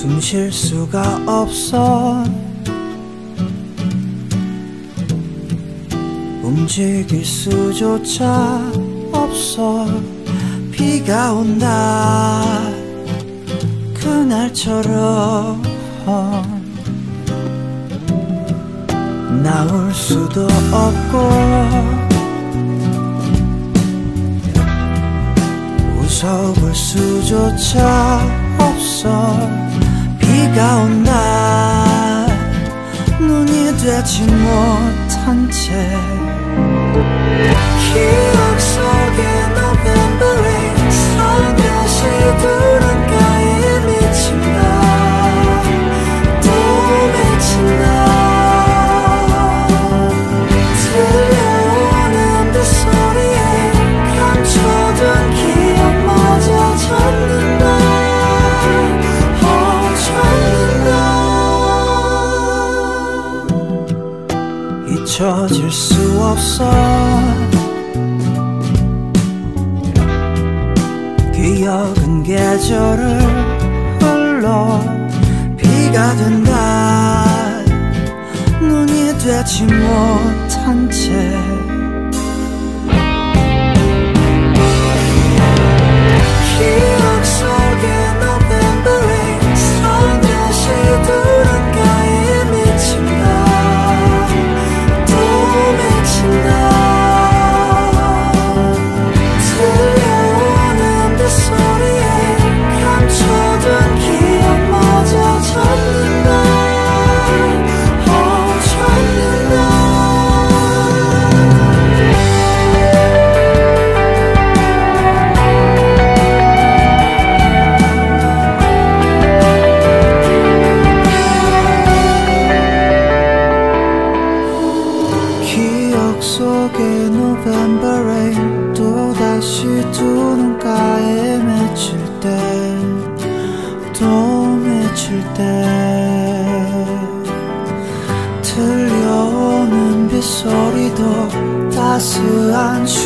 숨 쉴 수가 없어. 움직일 수조차 없어. 비가 온다. 그날처럼. 나올 수도 없고. 웃어볼 수조차 없어 잊혀질 수 없어. 기억은 계절을 흘러 비가 된다. 눈이 되지 못한 채 속에 November rain 또다시 두 눈가에 맺힐 때또 맺힐 때. 들려오는 빗소리도 따스한 추